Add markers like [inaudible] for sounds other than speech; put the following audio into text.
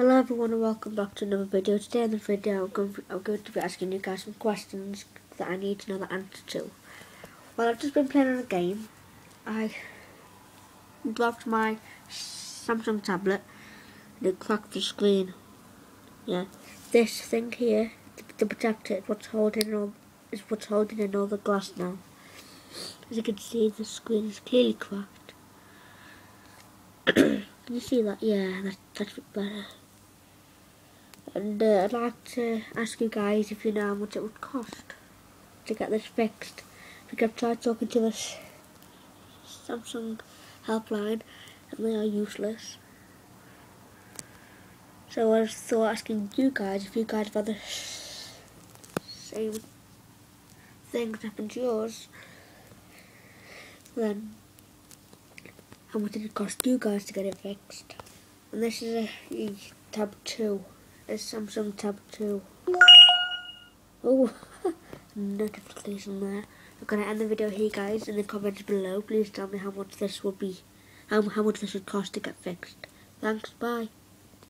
Hello everyone and welcome back to another video. Today in the video I'm going, I'm going to be asking you guys some questions that I need to know the answer to. Well I've just been playing on a game. I dropped my Samsung tablet and it cracked the screen. Yeah. This thing here to, to protect it what's holding all is what's holding in all the glass now. As you can see the screen is clearly cracked. [coughs] can you see that? Yeah, that, that's better. And uh, I'd like to ask you guys if you know how much it would cost to get this fixed. Because I've tried talking to this Samsung helpline and they are useless. So I just thought asking you guys if you guys have had the same things happen to yours, then how much did it cost you guys to get it fixed? And this is a Tab 2 a Samsung Tab 2. Oh, notification there. I'm gonna end the video here, guys. In the comments below, please tell me how much this would be, how how much this would cost to get fixed. Thanks. Bye.